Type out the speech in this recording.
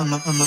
I'm a, I'm a.